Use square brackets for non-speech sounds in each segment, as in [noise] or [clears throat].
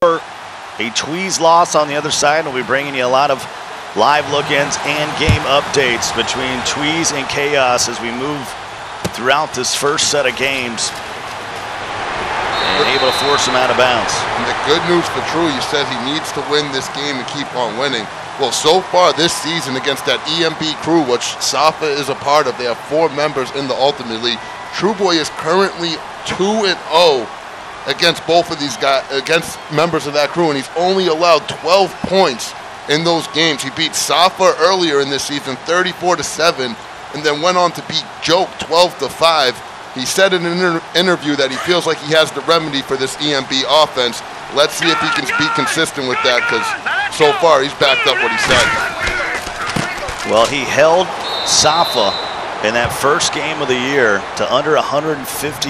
A Tweez loss on the other side. We'll be bringing you a lot of live look-ins and game updates between Tweez and Chaos as we move throughout this first set of games and able to force him out of bounds. And the good news for True, you said he needs to win this game and keep on winning. Well, so far this season against that EMB crew, which Safa is a part of, they have four members in the Ultimate League. True Boy is currently 2 and 0 against both of these guys, against members of that crew, and he's only allowed 12 points in those games. He beat Safa earlier in this season, 34 to 7, and then went on to beat Joke 12 to 5. He said in an inter- interview that he feels like he has the remedy for this EMB offense. Let's see if he can be consistent with that because so far he's backed up what he said. Well, he held Safa in that first game of the year to under 150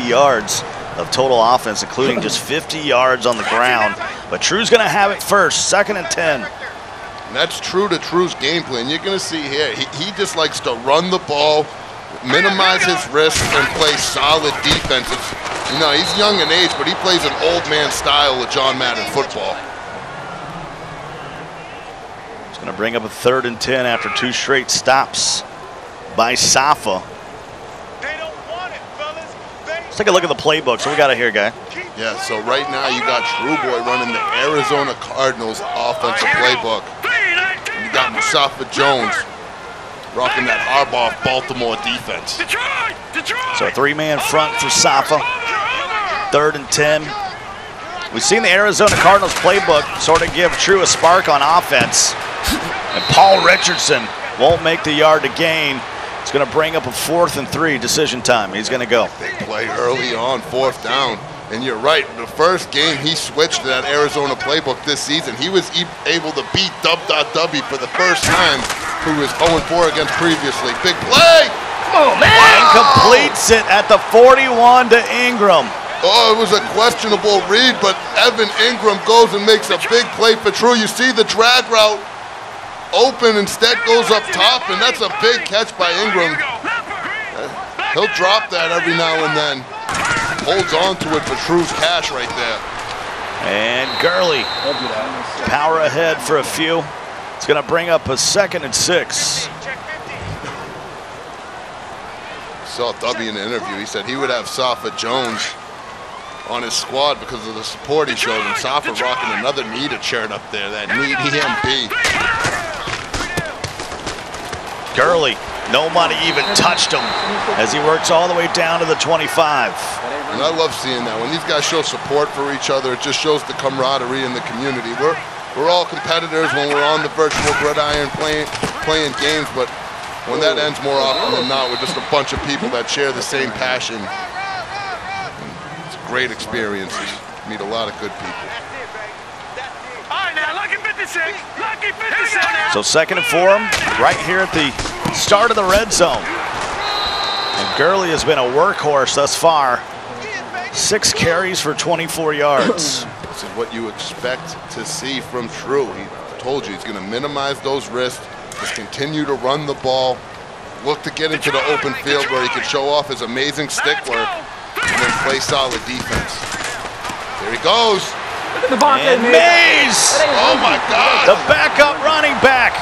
yards of total offense, including just [clears throat] 50 yards on the ground. But True's going to have it first, second and 10. And that's true to True's game plan. You're going to see here, he, he just likes to run the ball, minimize his risk, and play solid defense. It's, you know, he's young in age, but he plays an old man style of John Madden football. He's going to bring up a third and 10 after two straight stops by Safa. Take a look at the playbook. So we got it here, guy. Yeah, so right now you got True Boy running the Arizona Cardinals offensive playbook. And you got Mustafa Jones rocking that Harbaugh Baltimore defense. So three-man front for Safa. Third and 10. We've seen the Arizona Cardinals playbook sort of give True a spark on offense. And Paul Richardson won't make the yard to gain. It's going to bring up a fourth and three decision time. He's going to go. Big play early on, fourth down. And you're right, the first game he switched to that Arizona playbook this season. He was e able to beat Dub.W for the first time, who was 0-4 against previously. Big play! Come on, man! And completes it at the 41 to Engram. Oh, it was a questionable read, but Evan Engram goes and makes a big play for True. You see the drag route open, instead goes up top, and that's a big catch by Engram. He'll drop that every now and then. Holds on to it for True's cash right there. And Gurley, power ahead for a few. It's going to bring up a second and six. Saw W in the interview. He said he would have Safa Jones on his squad because of the support he showed. And Safa rocking another Nita shirt up there, that neat EMB. Gurley, nobody even touched him as he works all the way down to the 25. And I love seeing that. When these guys show support for each other, it just shows the camaraderie in the community. We're we're all competitors when we're on the virtual gridiron playing playing games, but when that ends more often than not, we're just a bunch of people that share the same passion. It's great experiences. Meet a lot of good people. So second and four him, right here at the start of the red zone. And Gurley has been a workhorse thus far. Six carries for 24 yards. [clears throat] This is what you expect to see from True. He told you he's going to minimize those risks, just continue to run the ball, look to get into the open field where he can show off his amazing stick work, and then play solid defense. There he goes. Look at Devontae And Mays, Oh my God. the backup running back.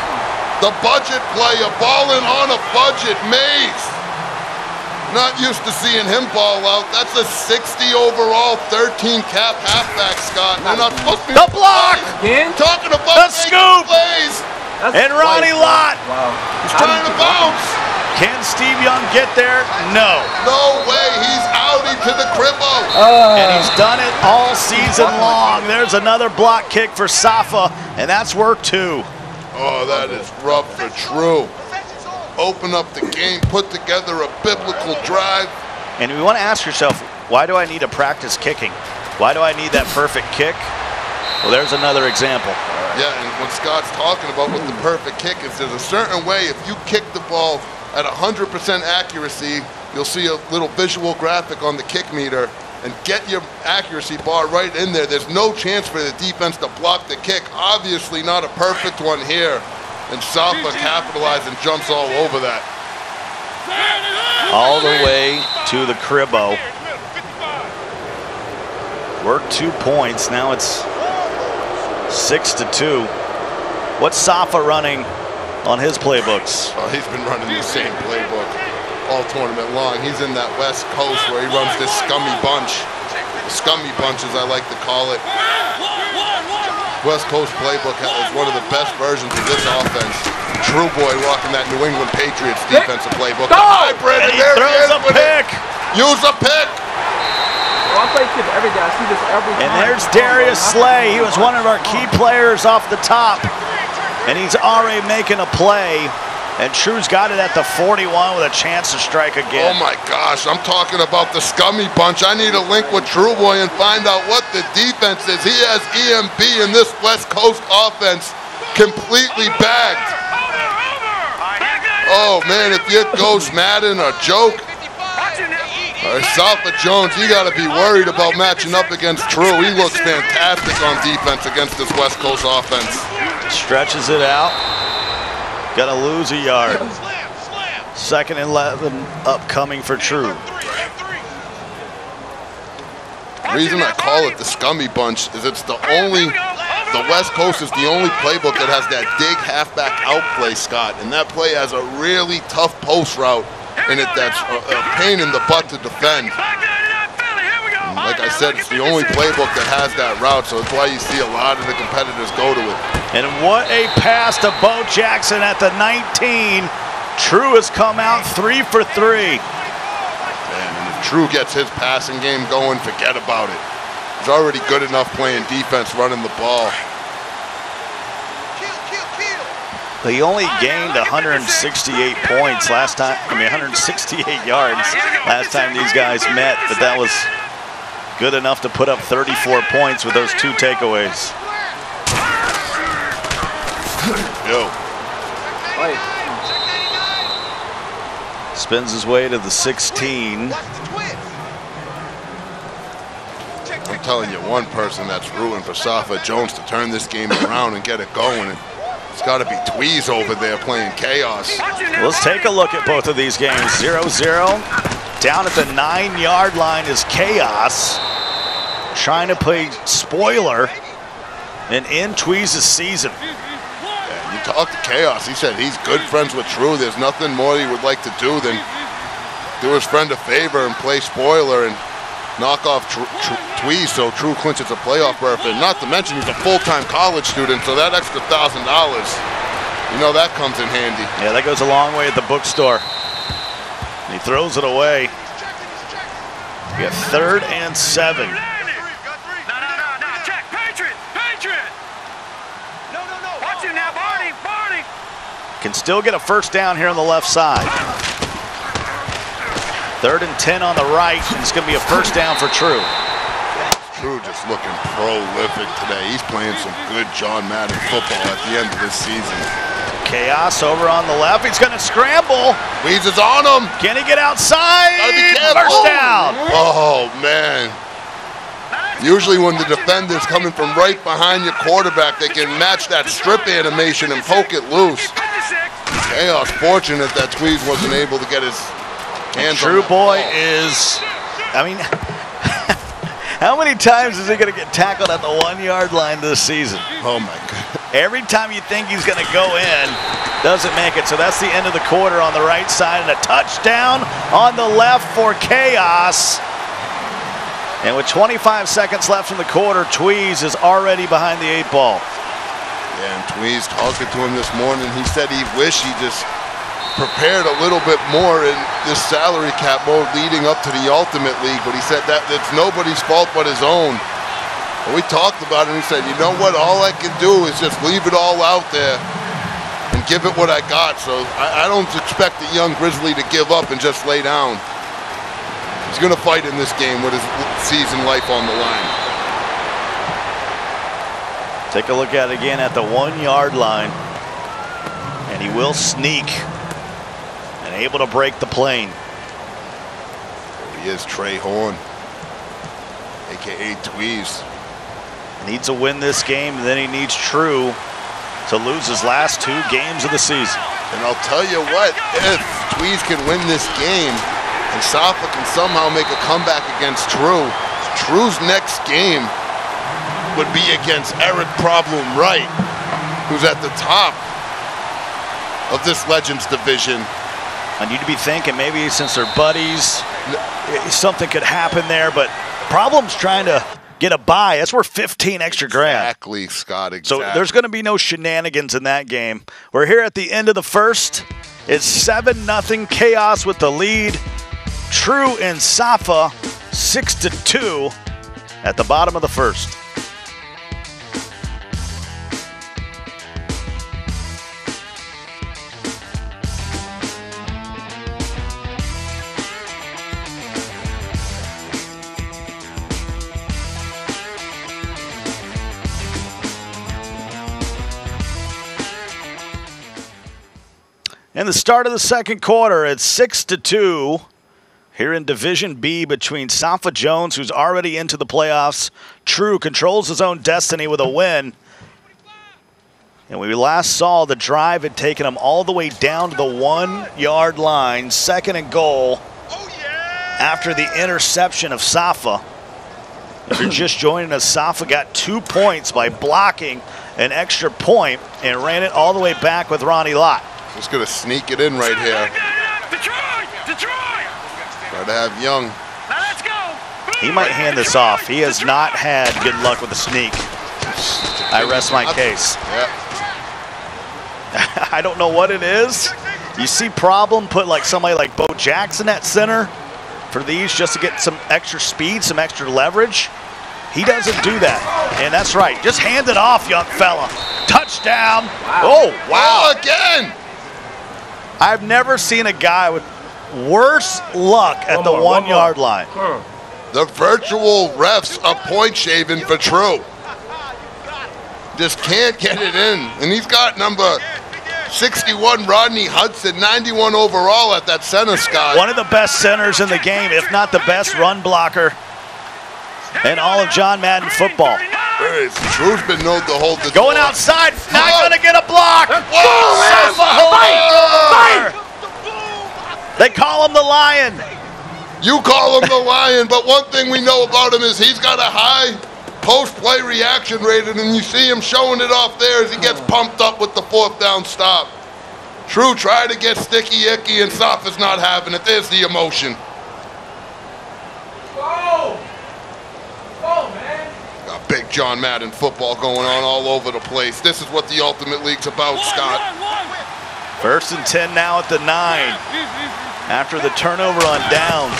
The budget player balling on a budget. Mays. Not used to seeing him ball out. That's a 60 overall, 13 cap halfback, Scott. They're not supposed to be The block. Again? talking about The making scoop. plays. That's And Ronnie twice. Lott. Wow. He's trying to bounce. Can Steve Young get there? No. No way. He's outie to the cribbo. Ah. And he's done it all season long. There's another block kick for Safa, and that's work two. Oh, that is rough for True. Open up the game, put together a biblical drive. And you want to ask yourself, why do I need to practice kicking? Why do I need that perfect kick? Well, there's another example. Yeah, and what Scott's talking about with the perfect kick is there's a certain way if you kick the ball at 100% accuracy, you'll see a little visual graphic on the kick meter and get your accuracy bar right in there. There's no chance for the defense to block the kick. Obviously not a perfect one here. And Safa capitalized and jumps all over that. All the way to the cribbo. Work two points. Now it's Six to two. What's Safa running on his playbooks? Oh, he's been running the same playbook all tournament long. He's in that West Coast where he runs this scummy bunch. Scummy bunch, as I like to call it. West Coast playbook is one of the best versions of this offense. True boy walking that New England Patriots defensive playbook. The hybrid, And and there he throws is a with it. pick. Use a pick. Well, I play kids every day. I see this every And time. there's Darius Slay. He was one of our key players off the top. And he's already making a play. And True's got it at the 41 with a chance to strike again. Oh my gosh, I'm talking about the scummy bunch. I need to link with True Boy and find out what the defense is. He has EMB in this West Coast offense completely bagged. Oh man, if you Ghost Madden or Joke or Safa Jones, you got to be worried about matching up against True. He looks fantastic on defense against this West Coast offense. Stretches it out. Gonna lose a yard. Second and 11 upcoming for True. The reason I call it the scummy bunch is it's the only, the West Coast is the only playbook that has that dig halfback out play, Scott. And that play has a really tough post route and it that's a, a pain in the butt to defend. And like I said, it's the only playbook that has that route, so it's why you see a lot of the competitors go to it. And what a pass to Bo Jackson at the 19. True has come out three for three. Man, and if True gets his passing game going, forget about it. He's already good enough playing defense, running the ball. He only gained 168 points last time. I mean, 168 yards last time these guys met, but that was good enough to put up 34 points with those two takeaways. Yo. Spins his way to the 16. I'm telling you, one person that's rooting for Safa Jones to turn this game around and get it going. It's got to be Tweez over there playing chaos. Let's take a look at both of these games. 0-0. Down at the nine-yard line is Chaos. Trying to play spoiler and end Tweez's season. Yeah, you talk to Chaos. He said he's good friends with True. There's nothing more he would like to do than do his friend a favor and play spoiler and knock off Tr- Tweez so True clinches a playoff berth. And not to mention he's a full-time college student, so that extra thousand dollars, you know, that comes in handy. Yeah, that goes a long way at the bookstore. He throws it away. We got third and seven. No, no, no, no. Check. Patriot. Patriot. No, no, no. Watch it now, Barney. Barney. Can still get a first down here on the left side. Third and 10 on the right, and it's going to be a first down for True. True just looking prolific today. He's playing some good John Madden football at the end of this season. Chaos over on the left. He's going to scramble. Weeds is on him. Can he get outside? Gotta be careful. First down. Oh man. Usually when the defender's coming from right behind your quarterback, they can match that strip animation and poke it loose. Chaos fortunate that Tweez wasn't able to get his hands on True Boy ball. is, I mean, [laughs] how many times is he going to get tackled at the one yard line this season? Oh my god. Every time you think he's going to go in, doesn't make it. So that's the end of the quarter on the right side, and a touchdown on the left for Chaos. And with 25 seconds left in the quarter, Tweez is already behind the eight ball. Yeah, and Tweez talking to him this morning, he said he wished he just prepared a little bit more in this salary cap mode leading up to the Ultimate League, but he said that it's nobody's fault but his own. And we talked about it, and he said, you know what, all I can do is just leave it all out there and give it what I got. So I, I don't expect the young Grizzly to give up and just lay down. He's going to fight in this game with his season life on the line. Take a look at it again at the one yard line. And he will sneak and able to break the plane. There he is, Trey Horn, a.k.a. Tweez. Needs to win this game, and then he needs True to lose his last two games of the season. And I'll tell you what, if Tweez can win this game and Safa can somehow make a comeback against True, True's next game would be against Eric Problem Wright, who's at the top of this Legends division. And you'd be thinking maybe since they're buddies, something could happen there, but Problem's trying to get a bye. That's worth 15 extra grand. Exactly, Scott. Exactly. So there's going to be no shenanigans in that game. We're here at the end of the first. It's 7 nothing chaos with the lead. True and Safa 6 to 2 at the bottom of the first. In the start of the second quarter, it's six to two here in Division B between Safa Jones, who's already into the playoffs. True controls his own destiny with a win. And we last saw the drive had taken him all the way down to the one yard line, second and goal, after the interception of Safa. If you're just joining us, Safa got two points by blocking an extra point and ran it all the way back with Ronnie Lott. Just going to sneak it in right here. Detroit! Detroit! Try to have Young. Now let's go! He might hand this off. He has not had good luck with the sneak. I rest my case. Yeah. [laughs] I don't know what it is. You see problem put like somebody like Bo Jackson at center for these just to get some extra speed, some extra leverage. He doesn't do that. And that's right. Just hand it off, young fella. Touchdown. Oh, wow. Oh, again! I've never seen a guy with worse luck at One the more, one, one yard line. The virtual refs are point shaving for True. Just can't get it in. And he's got number 61, Rodney Hudson, 91 overall at that center, Scott. One of the best centers in the game, if not the best run blocker in all of John Madden football. True's been known to hold the Going door. outside, not Oh. going to get a block. Whoa, Safa holds over. They call him the Lion. You call him the Lion, but one thing we know about him is he's got a high post-play reaction rate, and you see him showing it off there as he gets hmm. pumped up with the fourth down stop. True tried to get sticky icky, and Safa's not having it. There's the emotion. Got John Madden football going on all over the place. This is what the Ultimate League's about, Scott. First and 10 now at the nine. After the turnover on downs.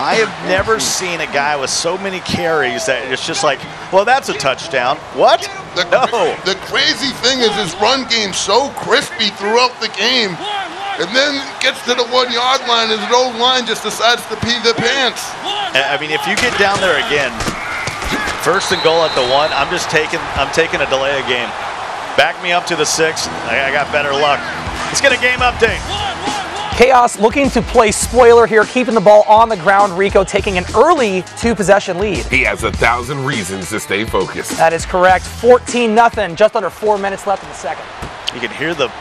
I have never seen a guy with so many carries that it's just like, well, that's a touchdown. What? The, No. the crazy thing is his run game so crispy throughout the game. And then gets to the one yard line and his own line just decides to pee their pants. I I mean, if you get down there again, first and goal at the one, I'm just taking, I'm taking a delay of game. Back me up to the six. I, I got better luck. Let's get a game update. Chaos looking to play spoiler here, keeping the ball on the ground. Rico taking an early two possession lead. He has a thousand reasons to stay focused. That is correct. 14 0, just under four minutes left in the second. You can hear the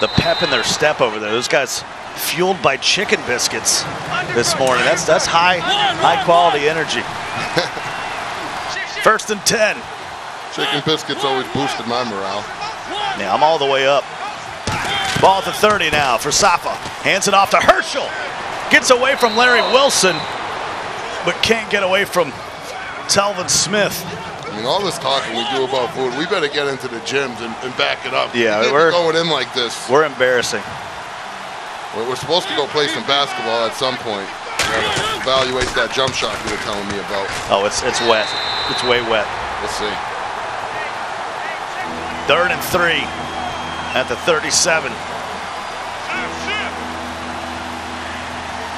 the pep in their step over there. Those guys fueled by chicken biscuits this morning. That's that's high high quality energy. [laughs] First and ten. Chicken biscuits always boosted my morale. Yeah, I'm all the way up. Ball at the 30 now for Safa. Hands it off to Herschel. Gets away from Larry Wilson, but can't get away from Telvin Smith. I mean, all this talking we do about food, we better get into the gyms and, and back it up. Yeah, we we're going in like this. We're embarrassing. We're, we're supposed to go play some basketball at some point. Evaluate that jump shot you were telling me about. Oh, it's it's wet. It's way wet. Let's see. Third and three at the 37.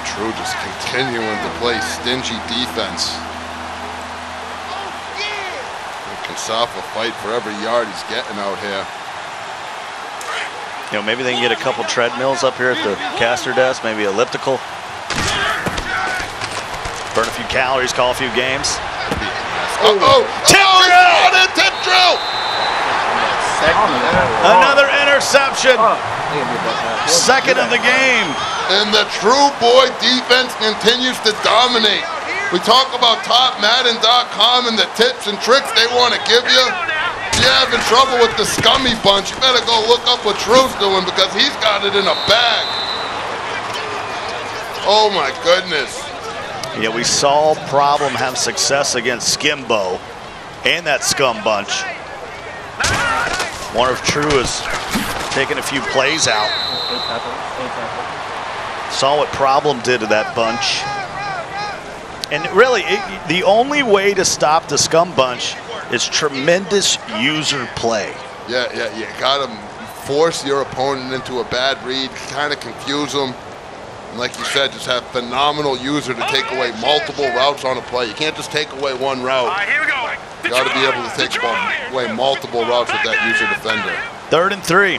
True just continuing to play stingy defense. Can Safa fight for every yard he's getting out here? You know, maybe they can get a couple treadmills up here at the caster desk, maybe elliptical. Burn a few calories, call a few games. Uh-oh! Tip oh, oh drill! he's got it! Tip drill! Another interception. Second of the game. And the True Boy defense continues to dominate. We talk about topmadden.com and the tips and tricks they want to give you. If you're having trouble with the scummy bunch, you better go look up what Drew's doing because he's got it in a bag. Oh my goodness. Yeah, we saw Problem have success against Skimbo and that scum bunch. Wonder if True is taking a few plays out. Saw what Problem did to that bunch. And really, it, the only way to stop the scum bunch is tremendous user play. Yeah, yeah, you got to force your opponent into a bad read, kind of confuse them. And like you said, just have phenomenal user to take away multiple routes on a play. You can't just take away one route. All right, here we go. You got to be able to take away multiple routes with that user defender. Third and three.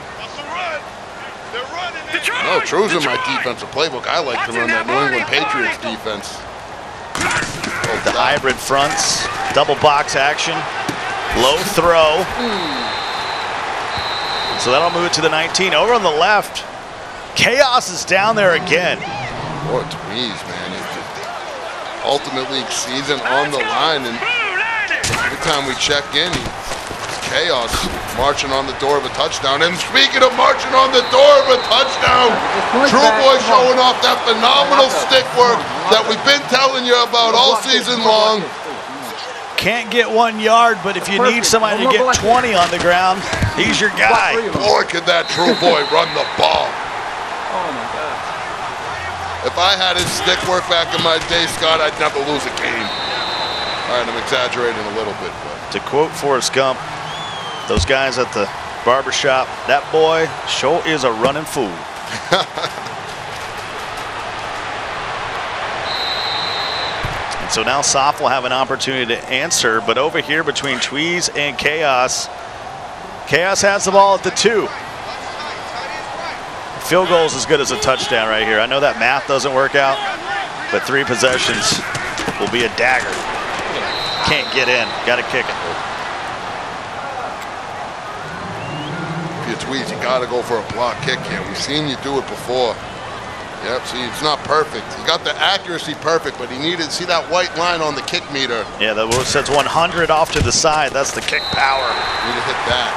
No, True's in my defensive playbook. I like to run that New England Patriots defense. Oh, The hybrid fronts, double box action, low throw. So that'll move it to the 19. Over on the left, Chaos is down there again. Poor Tweez, man. Just ultimately season on the line, and every time we check in, chaos marching on the door of a touchdown. And speaking of marching on the door of a touchdown, True Boy showing off that phenomenal stick work that we've been telling you about all season long. Can't get one yard, but if you need somebody to get 20 on the ground, he's your guy. Boy, could that True Boy run the ball. Oh my god. If I had his stick work back in my day, Scott, I'd never lose a game. All right, I'm exaggerating a little bit, but To quote Forrest Gump, those guys at the barbershop, that boy sure is a running fool. [laughs] and so now Soph will have an opportunity to answer, but over here between Tweez and Chaos, Chaos has the ball at the two. Field goal is as good as a touchdown right here. I know that math doesn't work out, but three possessions will be a dagger. Can't get in. Got to kick it. If you you got to go for a block kick here. We've seen you do it before. Yep, see, it's not perfect. He got the accuracy perfect, but he needed, see that white line on the kick meter? Yeah, that says 100 off to the side. That's the kick power. You Need to hit that.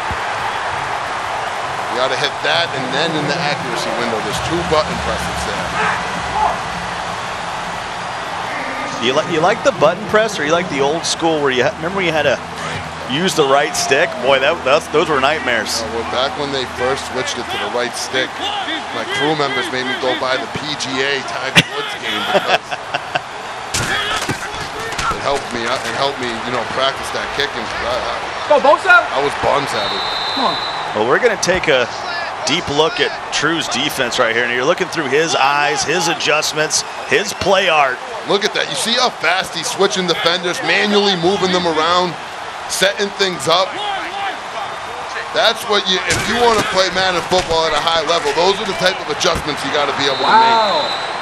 You got to hit that, and then in the accuracy window, there's two button presses there. You like you like the button press, or you like the old school where you ha- remember you had to use the right stick? Boy, that that's, those were nightmares. Uh, well, back when they first switched it to the right stick, my crew members made me go buy the PGA Tiger Woods game because it helped me. uh, It helped me, you know, practice that kicking. I, Go, Bosa! I, I was buns at it. Come on. Well, we're going to take a deep look at True's defense right here, and you're looking through his eyes, his adjustments, his play art. Look at that. You see how fast he's switching defenders, manually moving them around, setting things up. That's what you, if you want to play Madden football at a high level, those are the type of adjustments you got to be able to make.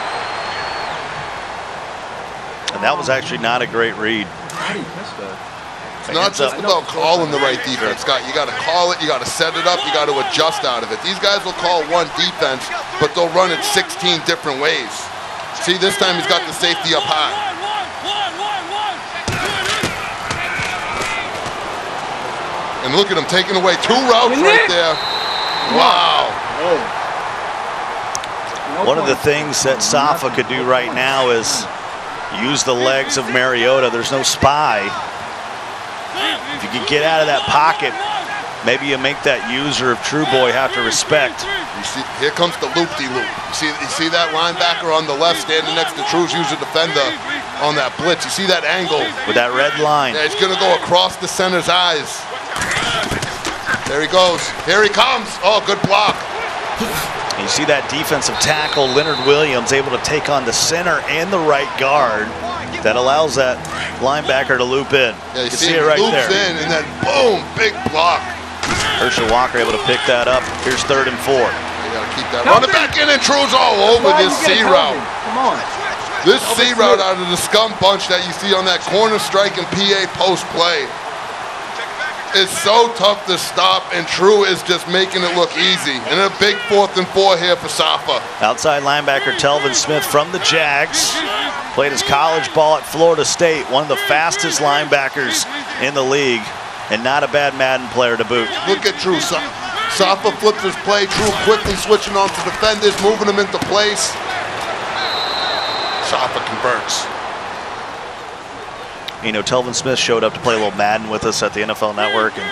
And that was actually not a great read. How do you miss that? It's not just about calling the right defense, Scott. You got to call it, you got to set it up, you got to adjust out of it. These guys will call one defense, but they'll run it 16 different ways. See, this time he's got the safety up high. And look at him taking away two routes Isn't right it? there. Wow. No One of the things that Safa could do right now is use the legs of Mariota. There's no spy. If you can get out of that pocket, maybe you make that user of True Boy have to respect. You see, here comes the loop-de-loop. You see, you see that linebacker on the left standing next to True's user defender on that blitz. You see that angle? with that red line. Yeah, he's gonna go across the center's eyes. There he goes. Here he comes. Oh, good block. You see that defensive tackle, Leonard Williams, able to take on the center and the right guard. That allows that linebacker to loop in. Yeah, you can see it right loops there. in and then boom, big block. Herschel Walker able to pick that up. Here's third and four. You gotta keep that. Help Run it back in and True's all over this C route. Come on. This C route out of the scum bunch that you see on that corner strike and PA post play. Is so tough to stop, and True is just making it look easy. And a big fourth and four here for Safa. Outside linebacker Telvin Smith from the Jags. Played his college ball at Florida State, one of the fastest linebackers in the league, and not a bad Madden player to boot. Look at True. Sa- Safa flips his play. True quickly switching on to defenders, moving them into place. Safa converts. You know, Telvin Smith showed up to play a little Madden with us at the NFL Network, and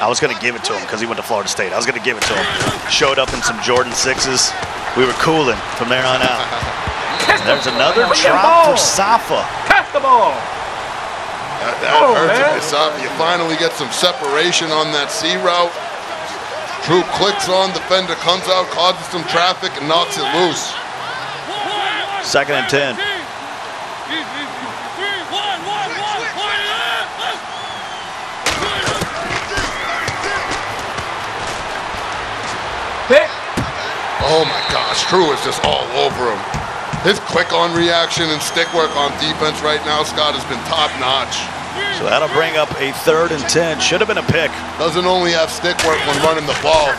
I was going to give it to him because he went to Florida State. I was going to give it to him. Showed up in some Jordan 6s. We were cooling from there on out. There's another Bring drop for ball. Safa. Pass the ball. That, that Oh, hurts man. it. Safa, you finally get some separation on that C route. True clicks on, defender comes out, causes some traffic, and knocks it loose. Second and 10. Oh my gosh, True is just all over him. His quick on reaction and stick work on defense right now, Scott, has been top notch. So that'll bring up a third and 10. Should have been a pick. Doesn't only have stick work when running the ball.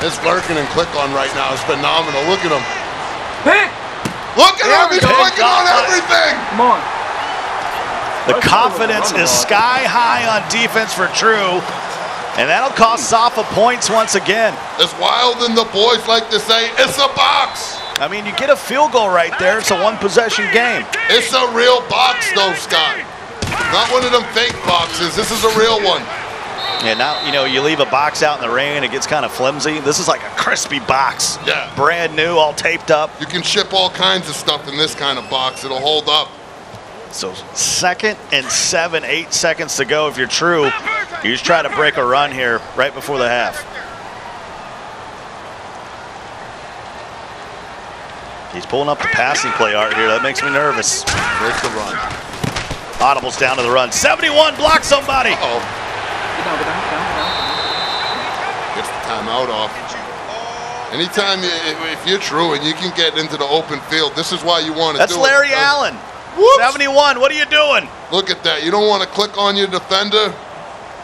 His lurking and click on right now is phenomenal. Look at him. Pick. Look at There him. He's go. clicking on everything. Come on. The confidence is sky high on defense for True, and that'll cost Safa points once again. As wild and the boys like to say, it's a box. I mean, you get a field goal right there. It's a one possession game. It's a real box though, Scott. Not one of them fake boxes. This is a real one. Yeah, now, you know, you leave a box out in the rain, it gets kind of flimsy. This is like a crispy box. Yeah. Brand new, all taped up. You can ship all kinds of stuff in this kind of box. It'll hold up. So, second and seven, eight seconds to go. If you're true, you just try to break a run here right before the half. He's pulling up the passing play art here. That makes me nervous. Break the run. Audible's down to the run. 71, block somebody. Oh, get down. gets the timeout off. Anytime you, if you're true and you can get into the open field, this is why you want to That's do Larry it. Uh, Allen. Whoops. 71, what are you doing? Look at that. You don't want to click on your defender.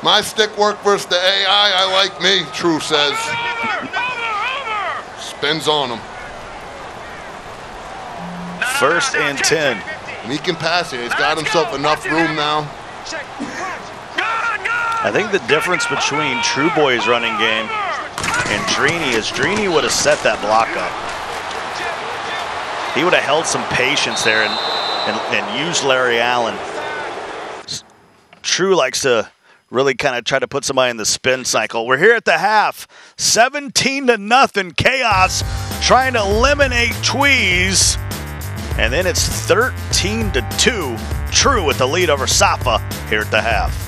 My stick work versus the AI. I like me, True says. Spins on him. First and 10. And he can pass it. He's got himself enough room now. I think the difference between True Boy's running game and Drini is Drini would have set that block up. He would have held some patience there and, and, and used Larry Allen. True likes to really kind of try to put somebody in the spin cycle. We're here at the half, 17 to nothing, chaos, trying to eliminate Tweez. And then it's 13 to 2. True with the lead over Safa here at the half.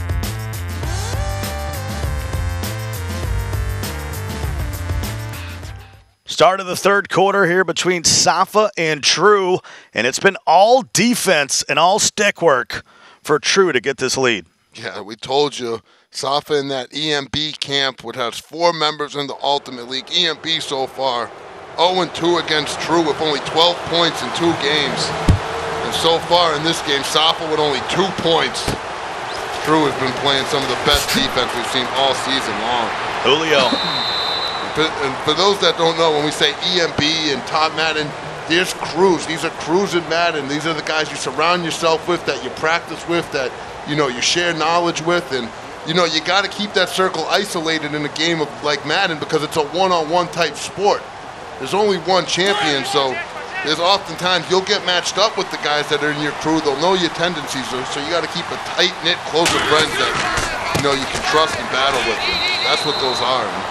Start of the third quarter here between Safa and True, and it's been all defense and all stick work for True to get this lead. Yeah, we told you. Safa in that EMB camp, which has four members in the Ultimate League. EMB so far 0-2 against True with only 12 points in two games. And so far in this game, Safa with only two points. True has been playing some of the best defense we've seen all season long. Julio. [clears throat] For, and for those that don't know, when we say EMB and Top Madden, there's crews. These are crews in Madden. These are the guys you surround yourself with, that you practice with, that you know you share knowledge with, and you know you got to keep that circle isolated in a game of like Madden because it's a one-on-one type sport. There's only one champion, so there's oftentimes you'll get matched up with the guys that are in your crew. They'll know your tendencies, so you got to keep a tight knit, close of friends that you know you can trust and battle with. And that's what those are.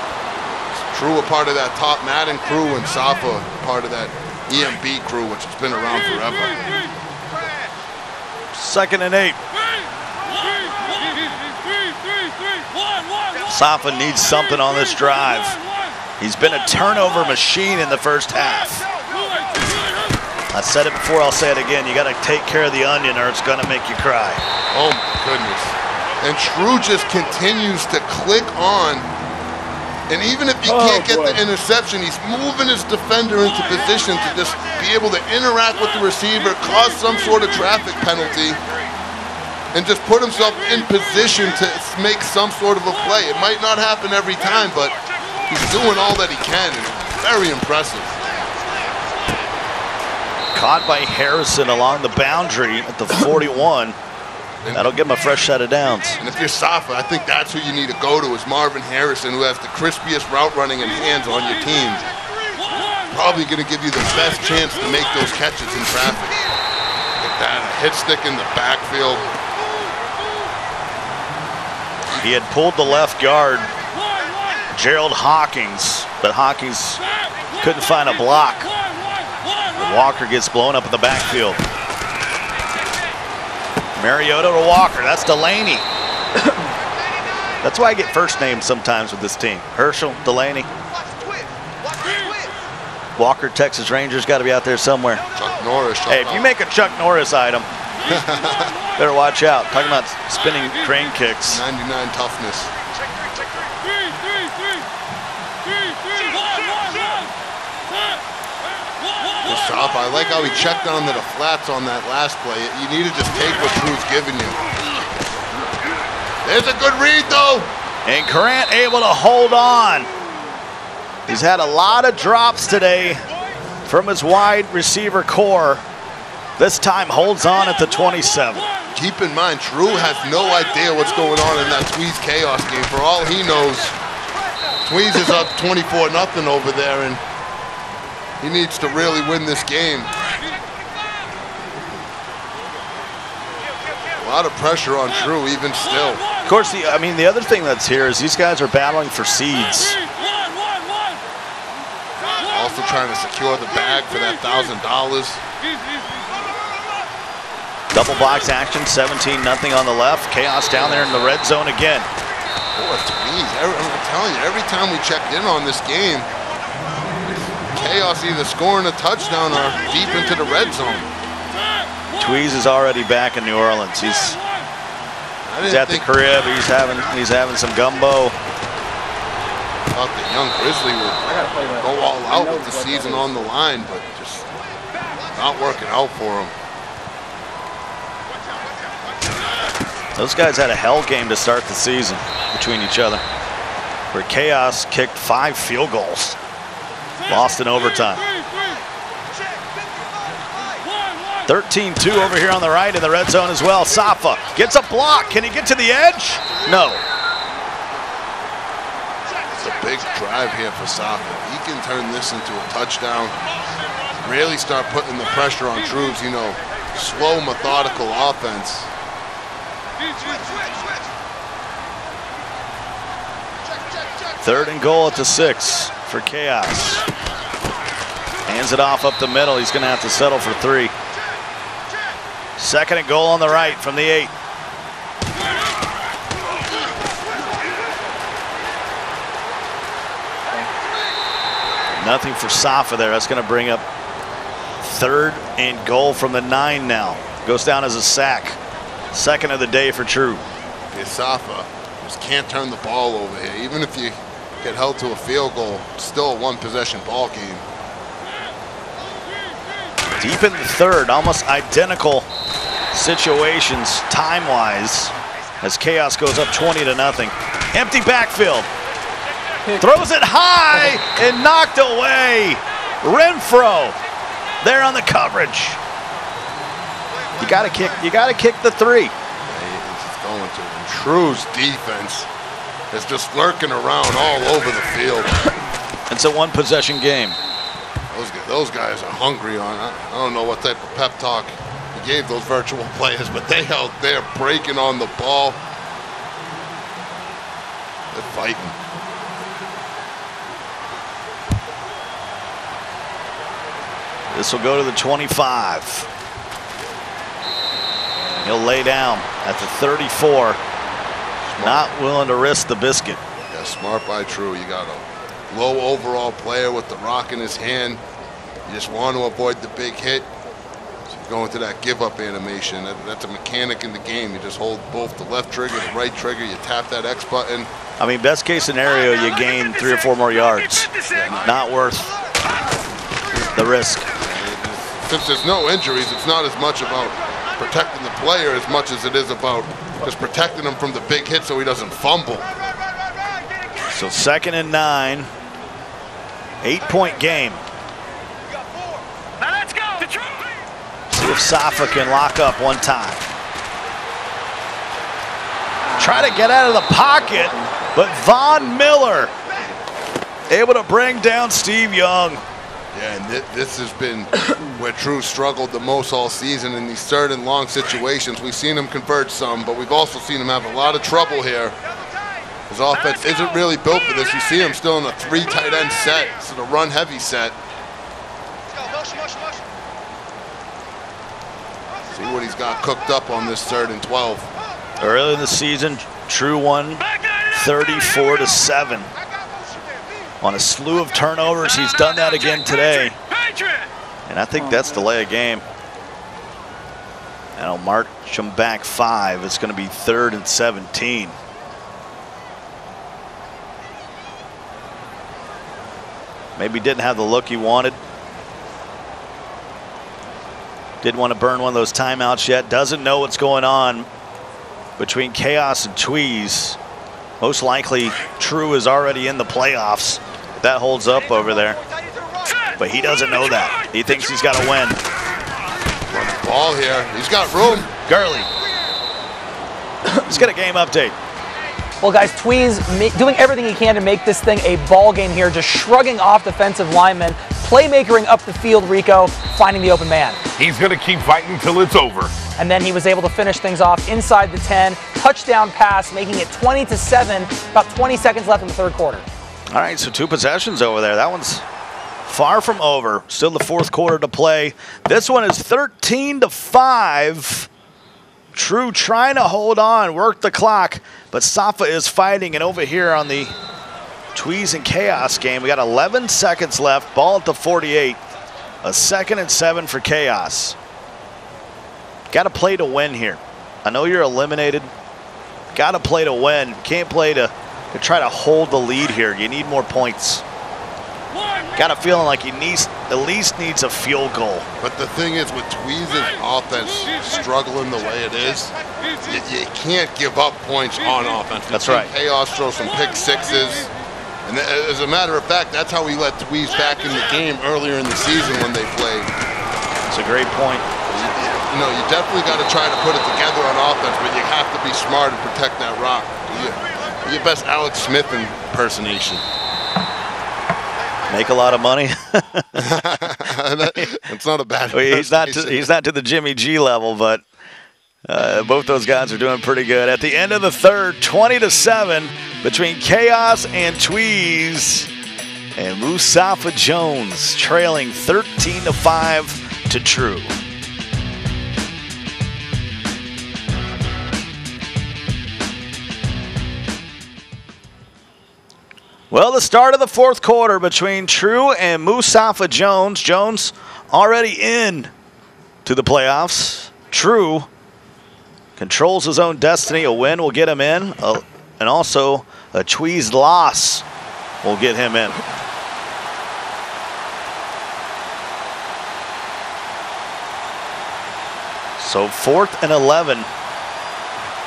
True a part of that top Madden crew, and Safa part of that EMB crew, which has been around forever. Second and eight. Safa needs something on this drive. He's been a turnover machine in the first half. I said it before, I'll say it again. You got to take care of the onion or it's going to make you cry. Oh my goodness. And True just continues to click on. And even if he Oh, can't get boy. the interception, he's moving his defender into position to just be able to interact with the receiver, cause some sort of traffic penalty. and just put himself in position to make some sort of a play. It might not happen every time, but he's doing all that he can, and it's very impressive. Caught by Harrison along the boundary at the 41. That'll give him a fresh set of downs. And if you're Safa, I think that's who you need to go to is Marvin Harrison, who has the crispiest route running and hands on your team. Probably going to give you the best chance to make those catches in traffic. Like that, a hit stick in the backfield. He had pulled the left guard, Gerald Hawkins, but Hawkins couldn't find a block. Walker gets blown up in the backfield. Mariota to Walker. That's Delaney. [coughs] That's why I get first names sometimes with this team. Herschel, Delaney. Walker, Texas Rangers got to be out there somewhere. Chuck Norris. Hey, if you make a Chuck Norris item, [laughs] better watch out. Talking about spinning crane kicks. 99 toughness. Shop, I like how he checked onto the flats on that last play. You need to just take what Drew's giving you. There's a good read, though. And Grant able to hold on. He's had a lot of drops today from his wide receiver corps. This time holds on at the 27. Keep in mind, Drew has no idea what's going on in that Tweez Chaos game. For all he knows, Tweez is up 24 nothing over there, and he needs to really win this game. A lot of pressure on Drew, even still. Of course, the, I mean, the other thing that's here is these guys are battling for seeds. Also trying to secure the bag for that $1,000. Double box action, 17 nothing on the left. Chaos down there in the red zone again. Boy, every- I'm telling you, every time we checked in on this game, Chaos either scoring a touchdown or deep into the red zone. Tweez is already back in New Orleans. He's, he's at the crib. He's having he's having some gumbo. thought the young Grizzly would I gotta play with go all out with the season on the line, but just not working out for him. Those guys had a hell game to start the season between each other. Where Chaos kicked five field goals, lost in overtime. 13-2 over here on the right in the red zone as well. Safa gets a block. Can he get to the edge? No. It's a big drive here for Safa. He can turn this into a touchdown. Really start putting the pressure on Drews, you know, slow, methodical offense. Third and goal at the six for Chaos. Hands it off up the middle. He's going to have to settle for three. Second and goal on the right from the eight. Nothing for Safa there. That's going to bring up third and goal from the nine now. Goes down as a sack. Second of the day for True. Safa just can't turn the ball over here. Even if you get held to a field goal, still a one possession ball game. Deep in the third, almost identical situations time-wise as Chaos goes up 20 to nothing. Empty backfield. Throws it high and knocked away. Renfro there on the coverage. You gotta kick, you gotta kick the three. He's going to. And True's defense is just lurking around all over the field. It's a one possession game. Those guys, are hungry on. I I don't know what type of pep talk he gave those virtual [laughs] players, but they out there breaking on the ball. They're fighting. This will go to the 25. He'll lay down at the 34. Not willing to risk the biscuit. Yeah, smart by True. You got a low overall player with the rock in his hand. You just want to avoid the big hit. So go into that give up animation. That, that's a mechanic in the game. You just hold both the left trigger, the right trigger. You tap that X button. I mean, best case scenario, you gain three or four more yards. Not worth the risk. Since there's no injuries, it's not as much about protecting the player as much as it is about just protecting him from the big hit so he doesn't fumble. So second and nine. Eight point game. Now let's go. Detroit. See if Safa can lock up one time. Try to get out of the pocket, but Von Miller able to bring down Steve Young. Yeah, and thi- this has been [coughs] where True struggled the most all season in these third and long situations. We've seen him convert some, but we've also seen him have a lot of trouble here. His offense isn't really built for this. You see him still in a three tight end set. so the run heavy set. See what he's got cooked up on this third and 12. Early in the season, True won 34 to 7 on a slew of turnovers. He's done that again today. And I think that's the lay of game. And I'll march him back five. It's going to be third and 17. Maybe didn't have the look he wanted. Didn't want to burn one of those timeouts yet. Doesn't know what's going on between Chaos and Tweez. Most likely, True is already in the playoffs. That holds up over there. But he doesn't know that. He thinks he's got to win. Ball here. He's got room. Gurley. Let's get a game update. Well, guys, Tweez doing everything he can to make this thing a ball game here, just shrugging off defensive linemen, playmakering up the field, Rico, finding the open man. He's going to keep fighting till it's over. And then he was able to finish things off inside the 10, touchdown pass, making it 20 to 7, about 20 seconds left in the third quarter. All right, so two possessions over there. That one's far from over. Still the fourth quarter to play. This one is 13 to 5. True trying to hold on, work the clock, but Safa is fighting. And over here on the Tweez and Chaos game, we got 11 seconds left. Ball at the 48. A second and seven for Chaos. Got to play to win here. I know you're eliminated. Got to play to win. Can't play to, to try to hold the lead here. You need more points. Got a feeling like he needs at least needs a field goal. But the thing is, with Tweez's offense struggling the way it is, you, you can't give up points on offense. That's right. Chaos throw some pick sixes. And as a matter of fact, that's how we let Tweez back in the game earlier in the season when they played. It's a great point. You, know, you definitely got to try to put it together on offense, but you have to be smart and protect that rock. You, your best Alex Smith impersonation. Make a lot of money. [laughs] [laughs] It's not a bad. He's not to, he's not to the Jimmy G level, but uh, both those guys are doing pretty good. At the end of the third, 20 to seven between Chaos and Tweez, and Musafa Jones trailing 13 to five to True. Well, the start of the fourth quarter between True and Musafa Jones. Jones already in to the playoffs. True controls his own destiny. A win will get him in, uh, and also a Tweez loss will get him in. So fourth and 11.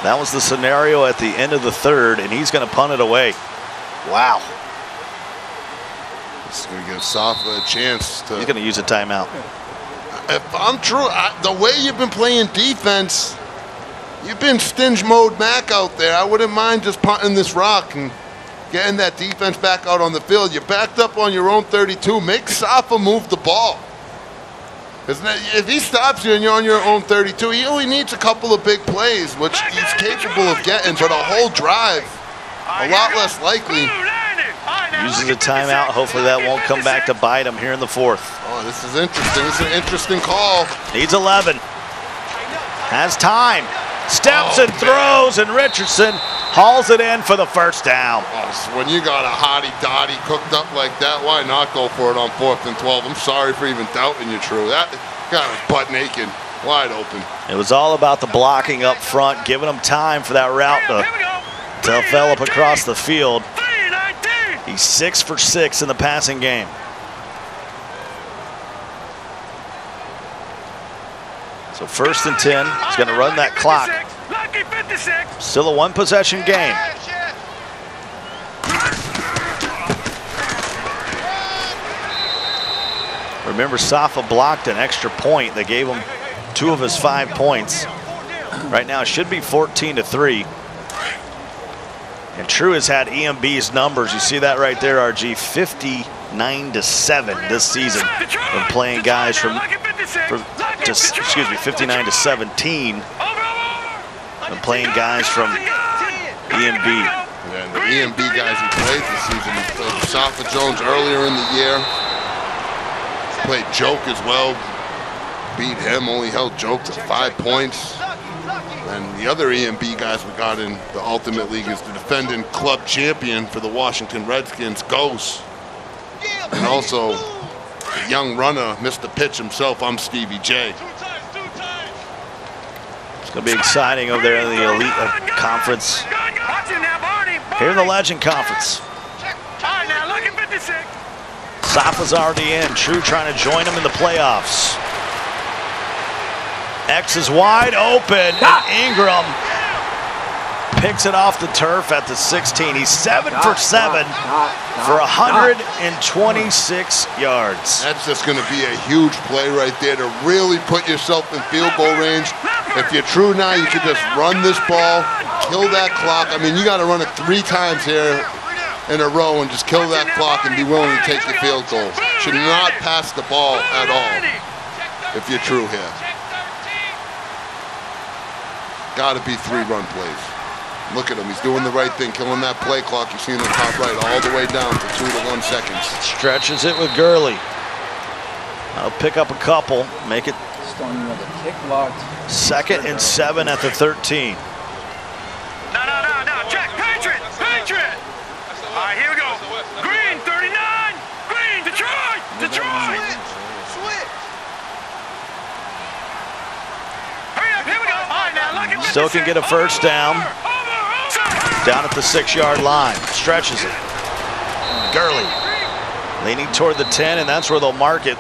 That was the scenario at the end of the third, and he's going to punt it away. Wow. It's going to give Safa a chance to. He's going to use a timeout. If I'm true, I, the way you've been playing defense, you've been stinge mode Mac out there. I wouldn't mind just punting this rock and getting that defense back out on the field. You're backed up on your own 32. Make Safa move the ball. 'Cause now, If he stops you and you're on your own 32, he only needs a couple of big plays, which he's capable of getting, but a whole drive, a lot less likely. Uses a timeout. Hopefully that won't come back to bite him here in the fourth. Oh, this is interesting. This is an interesting call. Needs 11. Has time. Steps and throws, and Richardson hauls it in for the first down. Oh, when you got a hottie dottie cooked up like that, why not go for it on fourth and 12? I'm sorry for even doubting you, True. That got was butt naked, wide open. It was all about the blocking up front, giving them time for that route to, to develop across the field. He's six for six in the passing game. So first and 10. He's going to run that clock. Still a one possession game. Remember, Safa blocked an extra point that gave him two of his five points. Right now, it should be 14 to 3. And True has had EMB's numbers. You see that right there, RG. 59 to 7 this season when playing guys from, from just, excuse me, 59 to 17 when playing guys from EMB. And the EMB guys he played this season, he Jones earlier in the year. Played Joke as well. Beat him, only held Joke to five points. And the other EMB guys we got in the Ultimate League is the defending club champion for the Washington Redskins, Ghost. And also young runner, Mr. Pitch himself, I'm Stevie J. It's going to be exciting over there in the Elite uh, Conference. Watch him now, Barney. Here in the Legend Conference. All right, now, lucky 56. Safa's already in. True trying to join him in the playoffs. X is wide open. Ingram picks it off the turf at the 16. He's seven for seven for 126 yards. That's just going to be a huge play right there to really put yourself in field goal range. If you're true now, you could just run this ball, kill that clock. I mean, you got to run it three times here in a row and just kill that clock and be willing to take the field goal. Should not pass the ball at all if you're true here. Got to be three run plays. Look at him. He's doing the right thing, killing that play clock. You see in the top right all the way down to two to one seconds. Stretches it with Gurley. I'll pick up a couple, make it Stone another kick blocked. second and seven at the 13. No, no, no, no. Check. Patriot. Patriot. All right, here we go. Green, 39. Green, Detroit. Detroit. Hurry up, here we go. All right, now, lucky 56. Still can get a first down. Down at the six yard line. Stretches it. Gurley leaning toward the 10, and that's where they'll mark it.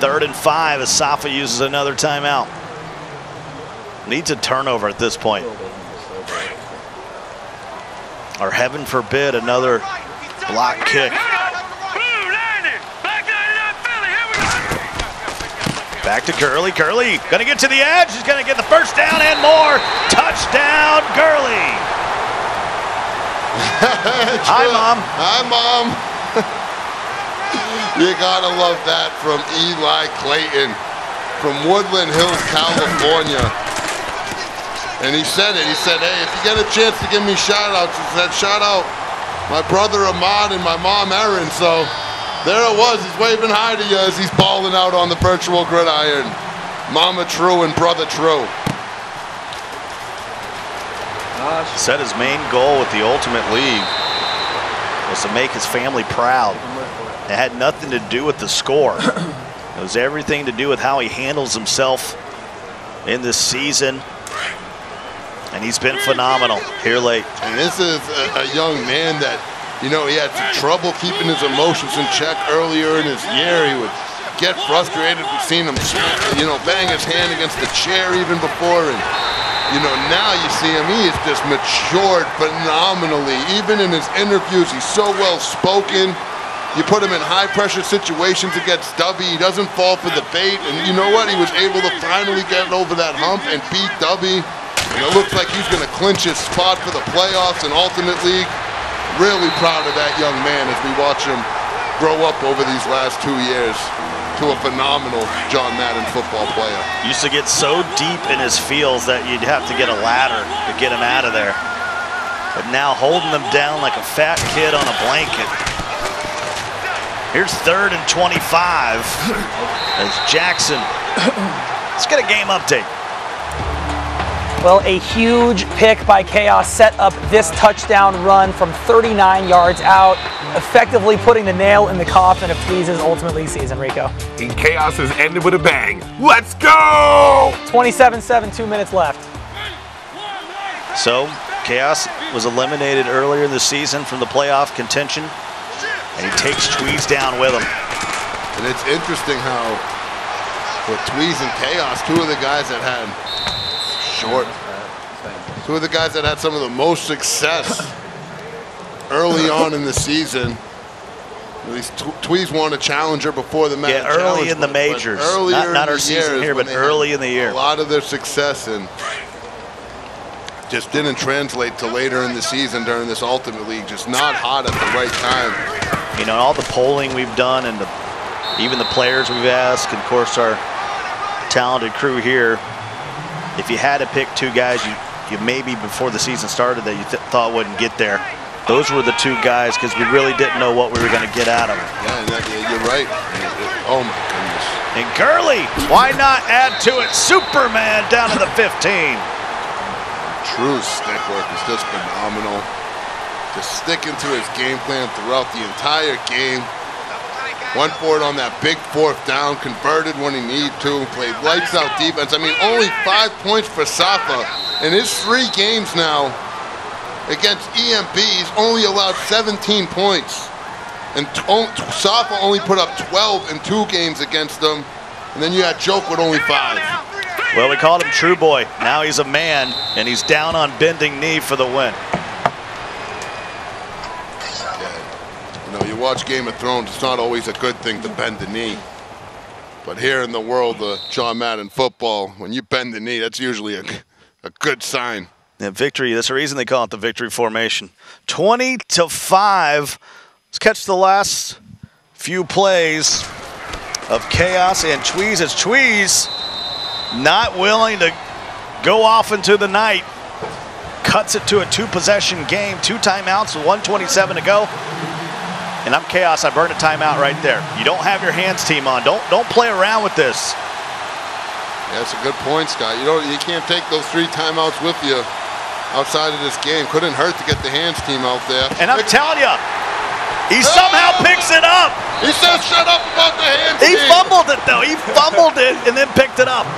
Third and five as Safa uses another timeout. Needs a turnover at this point. Or heaven forbid, another block kick. Here we go. Blue 90. Black 99 Philly. Here we go. Back to Gurley. Gurley gonna get to the edge. He's gonna get the first down and more. Touchdown, Gurley. Hi, Mom. Hi, Mom. [laughs] you gotta love that from Eli Clayton from Woodland Hills, California. And he said it. He said, hey, if you get a chance to give me shout outs, he said, shout out my brother Ahmad and my mom Erin. So there it was. He's waving hi to you as he's balling out on the virtual gridiron. Mama True and Brother True. Gosh. Said his main goal with the Ultimate League was to make his family proud. It had nothing to do with the score. [coughs] It was everything to do with how he handles himself in this season. And he's been phenomenal here late. And this is a, a young man that, you know, he had some trouble keeping his emotions in check earlier in his year. He would get frustrated. We've seen him, you know, bang his hand against the chair even before. And, you know, now you see him, he has just matured phenomenally. Even in his interviews, he's so well spoken. You put him in high pressure situations against Dubby, he doesn't fall for the bait. And you know what? He was able to finally get over that hump and beat Dubby. And it looks like he's going to clinch his spot for the playoffs and Ultimate League. Really proud of that young man as we watch him grow up over these last two years to a phenomenal John Madden football player. Used to get so deep in his fields that you'd have to get a ladder to get him out of there. But now holding them down like a fat kid on a blanket. Here's third and 25 as Jackson. Let's get a game update. Well, a huge pick by Chaos set up this touchdown run from 39 yards out, effectively putting the nail in the coffin of Tweez's Ultimate League season, Rico. And chaos has ended with a bang. Let's go! 27-7, two minutes left. So, Chaos was eliminated earlier in the season from the playoff contention, and he takes Tweez down with him. And it's interesting how with Tweez and Chaos, two of the guys that had short, two of the guys that had some of the most success early [laughs] on in the season. At least Tw- Tweez won a challenger before the Madden Yeah, early in the majors. earlier Not- in not the our season here, but early in the year. A lot of their success and just didn't translate to later in the season during this Ultimate League. Just not hot at the right time. You know, all the polling we've done and the, even the players we've asked, and of course our talented crew here. If you had to pick two guys, you, you maybe before the season started that you th- thought wouldn't get there, those were the two guys because we really didn't know what we were going to get out of them. Yeah, you're right. Oh my goodness. And Gurley, why not add to it? Superman down to the 15. True stick work is just phenomenal. Just sticking to his game plan throughout the entire game. Went for it on that big fourth down, converted when he needed to, played lights out defense. I mean, only five points for Safa. In his three games now against EMB, he's only allowed 17 points. And Safa only put up 12 in two games against them. And then you had Joke with only five. Well, we called him True Boy. Now he's a man, and he's down on bending knee for the win. You know, you watch Game of Thrones, it's not always a good thing to bend the knee. But here in the world of John Madden football, when you bend the knee, that's usually a, a good sign. Yeah, victory. That's the reason they call it the victory formation. 20 to 5. Let's catch the last few plays of chaos and Tweez. As Tweez not willing to go off into the night, cuts it to a two possession game, two timeouts, 127 to go. And I'm chaos. I burned a timeout right there. You don't have your hands team on. Don't don't play around with this. Yeah, that's a good point, Scott. You don't, you can't take those three timeouts with you outside of this game. Couldn't hurt to get the hands team out there. And I'm telling you, he somehow picks it up. He says, "Shut up about the hands." He team." fumbled it though. He [laughs] fumbled it and then picked it up.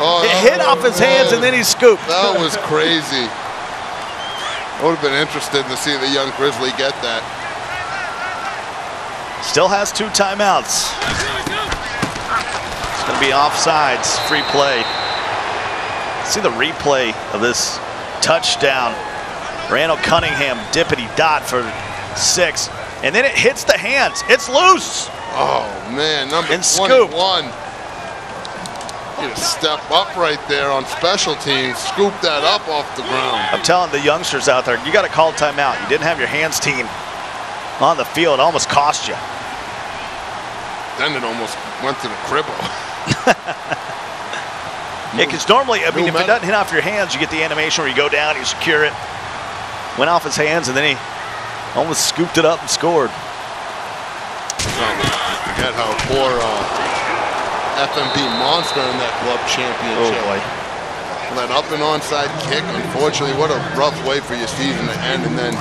Oh, It hit off his hands and then he scooped. That was crazy. I would have been interested to see the young Grizzly get that. Still has two timeouts. It's going to be offsides, free play. See the replay of this touchdown. Randall Cunningham dippity dot for six. And then it hits the hands. It's loose. Oh man, number And scooped. 21. Get a step up right there on special teams. Scoop that up off the ground. I'm telling the youngsters out there, you got to call timeout. You didn't have your hands team on the field. Almost cost you. Then it almost went to the cribble. [laughs] [laughs] Yeah, because normally, I mean, if it doesn't hit off your hands, you get the animation where you go down, you secure it. Went off his hands, and then he almost scooped it up and scored. Forget how poor uh, FMB monster in that club championship. Oh, boy. Let up an onside kick. Unfortunately, what a rough way for your season to end. And then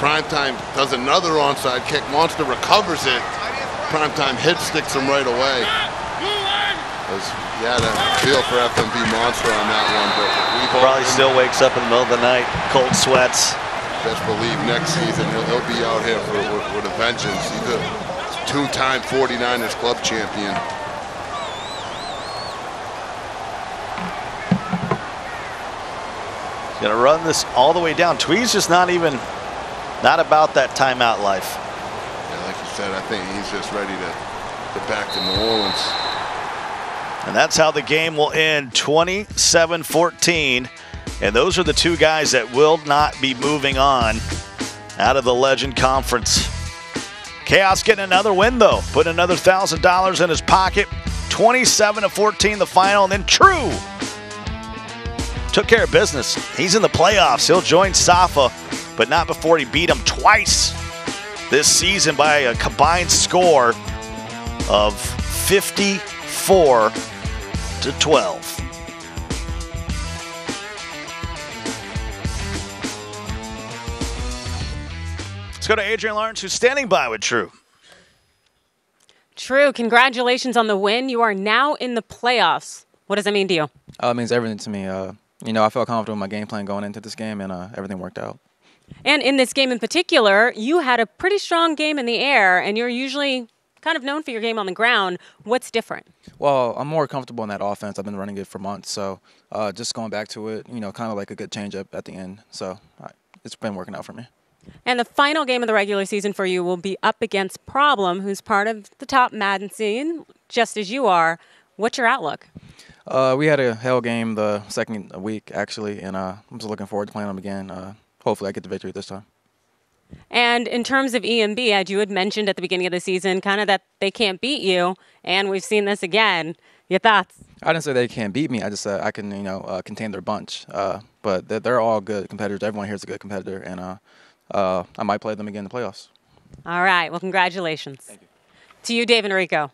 Primetime does another onside kick. Monster recovers it. Primetime hit sticks him right away. Was, you had a feel for FMB Monster on that one, but Probably still wakes up in the middle of the night, cold sweats. best believe next season he'll, he'll be out here for, with, with a vengeance. He's a two-time 49ers club champion. He's going to run this all the way down. Tweez's just not even, not about that timeout life. Yeah, like you said, I think he's just ready to get back to New Orleans. And that's how the game will end 27 14. And those are the two guys that will not be moving on out of the Legend Conference. Chaos getting another win, though. Put another $1,000 in his pocket. 27 to 14, the final. And then True took care of business. He's in the playoffs. He'll join Safa, but not before he beat him twice this season by a combined score of 54 to 12. Let's go to Adrian Lawrence, who's standing by with True. True. Congratulations on the win. You are now in the playoffs. What does that mean to you? Uh, it means everything to me. Uh, you know, I felt confident with my game plan going into this game, and uh, everything worked out. And in this game in particular, you had a pretty strong game in the air, and you're usually kind of known for your game on the ground. What's different? Well, I'm more comfortable in that offense. I've been running it for months, so uh, just going back to it, you know, kind of like a good changeup at the end. So I, it's been working out for me. And the final game of the regular season for you will be up against Problem, who's part of the top Madden scene, just as you are. What's your outlook? Uh, we had a hell game the second week actually, and uh, I'm just looking forward to playing them again. Hopefully, I get the victory this time. And in terms of EMB, as you had mentioned at the beginning of the season, kind of that they can't beat you, and we've seen this again. Your thoughts? I didn't say they can't beat me. I just said I can, you know, uh, contain their bunch. Uh, but they're, they're, all good competitors. Everyone here is a good competitor, and uh, uh, I might play them again in the playoffs. All right. Well, congratulations. Thank you. To you, Dave and Rico.